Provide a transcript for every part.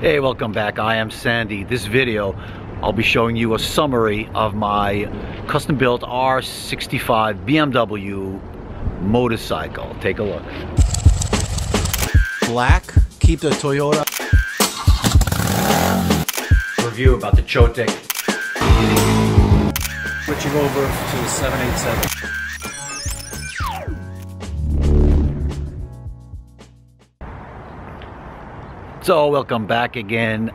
Hey, welcome back. I am Sandy. This video, I'll be showing you a summary of my custom-built R65 BMW motorcycle. Take a look. Black, keep the Toyota. Review about the Chotek. Switching over to the 787. So welcome back again.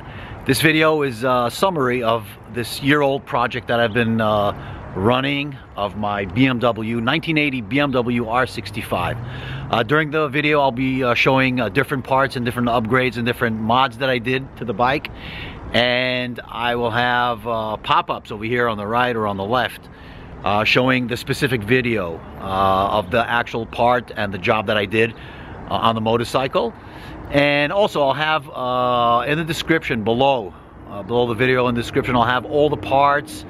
This video is a summary of this year-old project that I've been uh, running of my BMW 1980 BMW R65. Uh, during the video I'll be uh, showing uh, different parts and different upgrades and different mods that I did to the bike and I will have uh, pop-ups over here on the right or on the left uh, showing the specific video of the actual part and the job that I did on the motorcycle and also I'll have uh, in the description below, uh, below the video in the description, I'll have all the parts,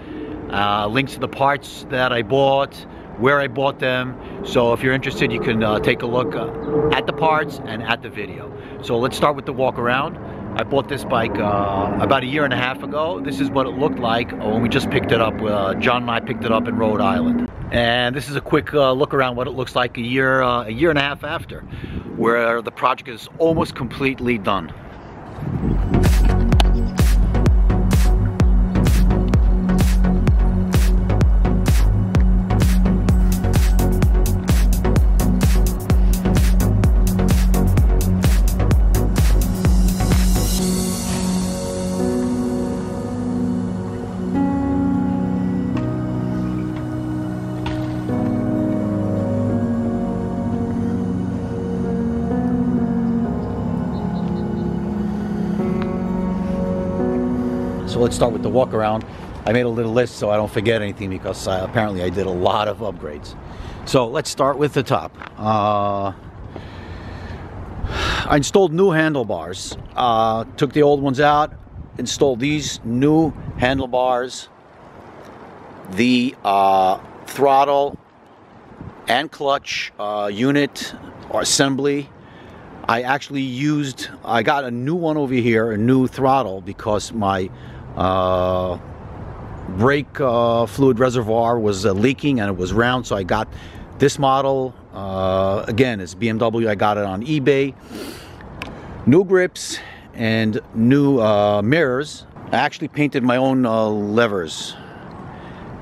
uh, links to the parts that I bought, where I bought them. So if you're interested, you can uh, take a look uh, at the parts and at the video. So let's start with the walk around. I bought this bike uh, about a year and a half ago. This is what it looked like when we just picked it up. John and I picked it up in Rhode Island. And this is a quick look around what it looks like a year, a year and a half after where the project is almost completely done. Let's start with the walk around. I made a little list so I don't forget anything because uh, apparently I did a lot of upgrades. So let's start with the top. Uh, I installed new handlebars. Uh, took the old ones out, installed these new handlebars. The uh, throttle and clutch uh, unit or assembly I actually used, I got a new one over here, a new throttle because my uh, brake uh, fluid reservoir was uh, leaking and it was round so I got this model. Uh, again it's BMW I got it on eBay. New grips and new uh, mirrors. I actually painted my own uh, levers.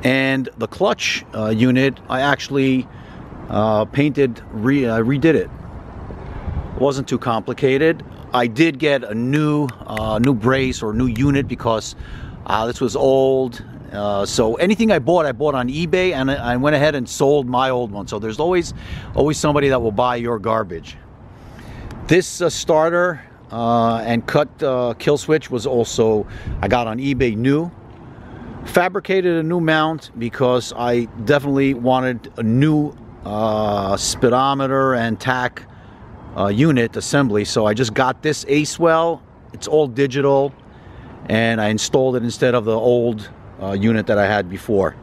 And the clutch unit I actually painted re redid it it. Wasn't too complicated I did get a new uh, new brace or new unit because uh, this was old. Uh, so anything I bought, I bought on eBay, and I went ahead and sold my old one. So there's always always somebody that will buy your garbage. This uh, starter uh, and cut uh, kill switch was also I got on eBay new. Fabricated a new mount because I definitely wanted a new speedometer and tach uh, unit assembly. So I just got this Acewell. It's all digital and I installed it instead of the old uh, unit that I had before.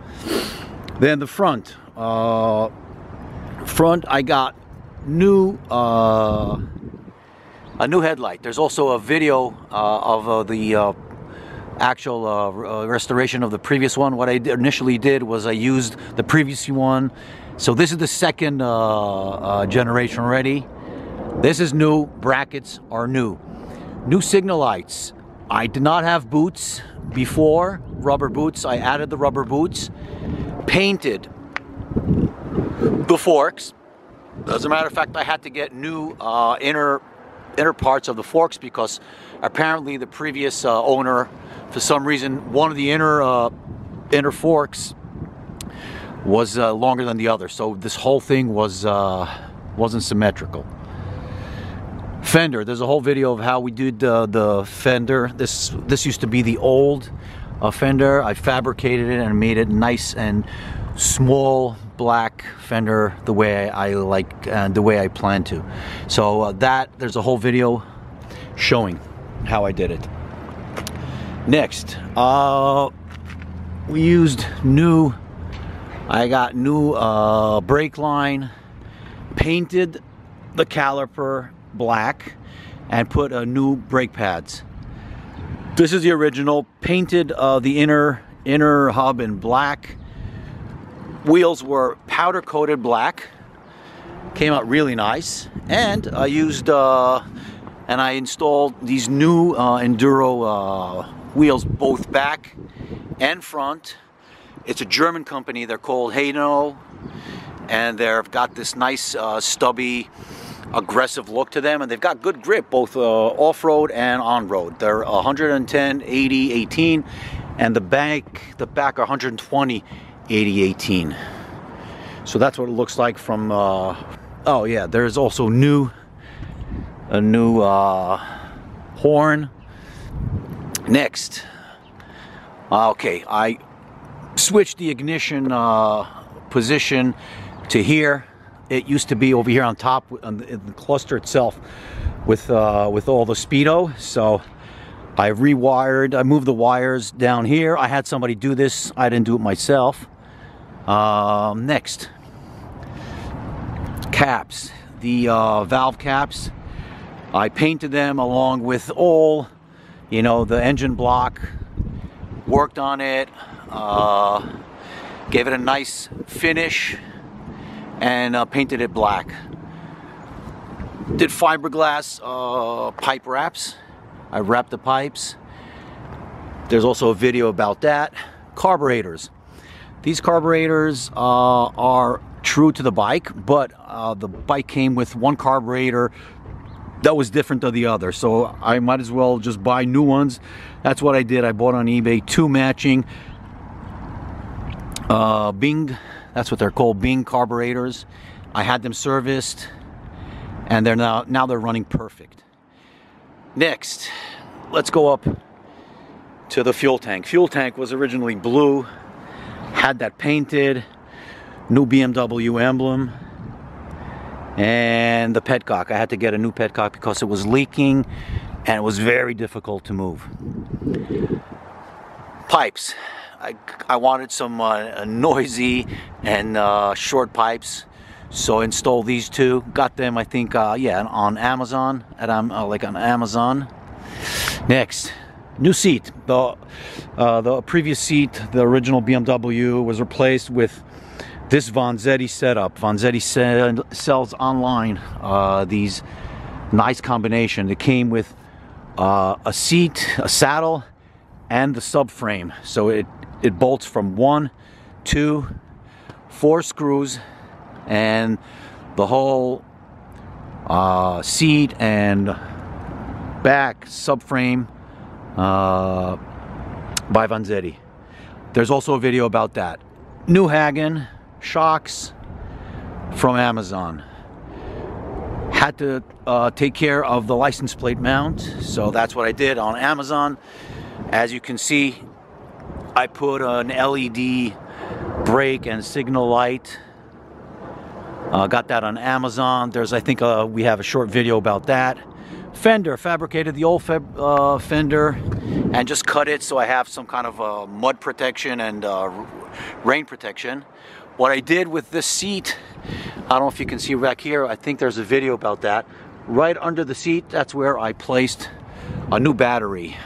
Then the front. Uh, front I got new uh, a new headlight. There's also a video uh, of uh, the actual restoration of the previous one. What I initially did was I used the previous one. So this is the second generation already. This is new, brackets are new. New signal lights. I did not have boots before, rubber boots. I added the rubber boots. Painted the forks. As a matter of fact, I had to get new uh, inner inner parts of the forks because apparently the previous uh, owner, for some reason, one of the inner uh, inner forks was uh, longer than the other. So this whole thing was uh, wasn't symmetrical fender. There's a whole video of how we did uh, the fender. This this used to be the old uh, fender. I fabricated it and made it nice and small black fender the way I, like and the way I plan to. So uh, that there's a whole video showing how I did it. Next, uh, we used new. I got new uh, brake line, painted the caliper black and put a new brake pads. This is the original, painted uh, the inner inner hub in black. Wheels were powder coated black. Came out really nice. And I used uh, and I installed these new uh, Enduro uh, wheels both back and front. It's a German company. They're called Heidenau, and they've got this nice uh, stubby, aggressive look to them, and they've got good grip both uh, off-road and on-road. They're 110, 80, 18, and the back the back 120, 80, 18. So that's what it looks like from. Uh, oh yeah, there's also new a new uh, horn. Next, okay, I switched the ignition uh, position to here. It used to be over here on top in the cluster itself with uh, with all the speedo. So I rewired. I moved the wires down here. I had somebody do this. I didn't do it myself. Um, next, caps. The uh, valve caps I painted them along with all, you know, the engine block, worked on it, uh, gave it a nice finish, and uh, painted it black. Did fiberglass uh, pipe wraps. I wrapped the pipes. There's also a video about that. Carburetors. These carburetors uh, are true to the bike, but uh, the bike came with one carburetor that was different than the other. So I might as well just buy new ones. That's what I did. I bought on eBay two matching uh, Bing, that's what they're called, Bing carburetors. I had them serviced and they're now, now they're running perfect. Next, let's go up to the fuel tank. Fuel tank was originally blue, had that painted, new BMW emblem and the petcock. I had to get a new petcock because it was leaking and it was very difficult to move. Pipes. I, I wanted some uh, noisy and uh, short pipes so install these two got them I think uh, yeah on Amazon at um, uh, like on Amazon next new seat the uh, the previous seat the original BMW was replaced with this Vonzeti setup. Vonzeti sell, sells online uh, these nice combination. It came with a seat, a saddle, and the subframe. So it, it bolts from one, two, four screws, and the whole uh, seat and back subframe uh, by Vonzeti. There's also a video about that. New Hagon, shocks from Amazon. Had to uh, take care of the license plate mount, so that's what I did on Amazon. As you can see, I put an LED brake and signal light. Uh, got that on Amazon. There's, I think, uh, we have a short video about that. Fender, fabricated the old uh, fender and just cut it so I have some kind of uh, mud protection and uh, rain protection. What I did with this seat, I don't know if you can see back here, I think there's a video about that. Right under the seat, that's where I placed a new battery.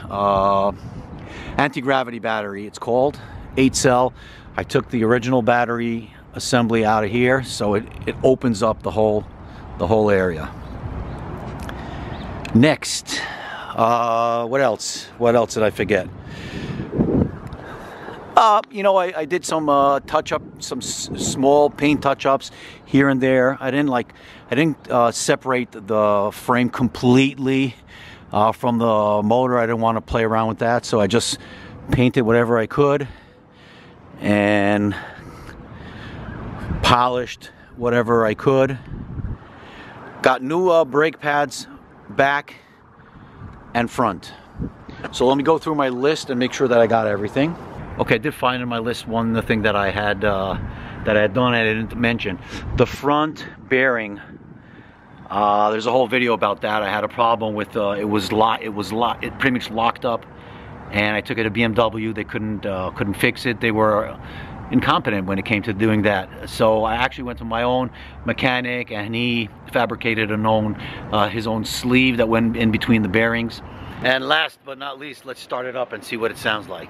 Anti-gravity battery, it's called, 8 cell. I took the original battery assembly out of here, so it, it opens up the whole, the whole area. Next, uh, what else? What else did I forget? Uh, you know, I, I did some uh, touch up, some small paint touch ups here and there. I didn't like, I didn't uh, separate the frame completely uh, from the motor. I didn't want to play around with that, so I just painted whatever I could and polished whatever I could. Got new uh, brake pads back and front. So let me go through my list and make sure that I got everything. Okay, I did find in my list one the thing that I had uh, that I had done I didn't mention. The front bearing. Uh, there's a whole video about that. I had a problem with uh, it was locked. It was locked. It pretty much locked up, and I took it to BMW. They couldn't uh, couldn't fix it. They were incompetent when it came to doing that. So I actually went to my own mechanic, and he fabricated an own uh, his own sleeve that went in between the bearings And last but not least, let's start it up and see what it sounds like.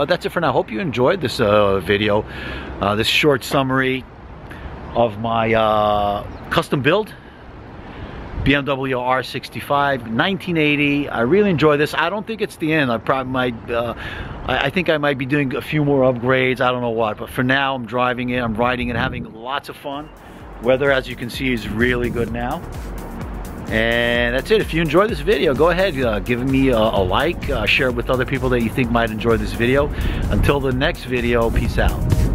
Well, that's it for now. Hope you enjoyed this uh, video, uh, this short summary of my uh, custom build. BMW R65 1980 I really enjoy this. I don't think it's the end. I probably might uh, I, I, think I might be doing a few more upgrades. I don't know what but for now I'm driving it. I'm riding it having lots of fun. Weather as you can see is really good now and that's it. If you enjoyed this video, go ahead, uh, give me a, a like, uh, share it with other people that you think might enjoy this video. Until the next video, peace out.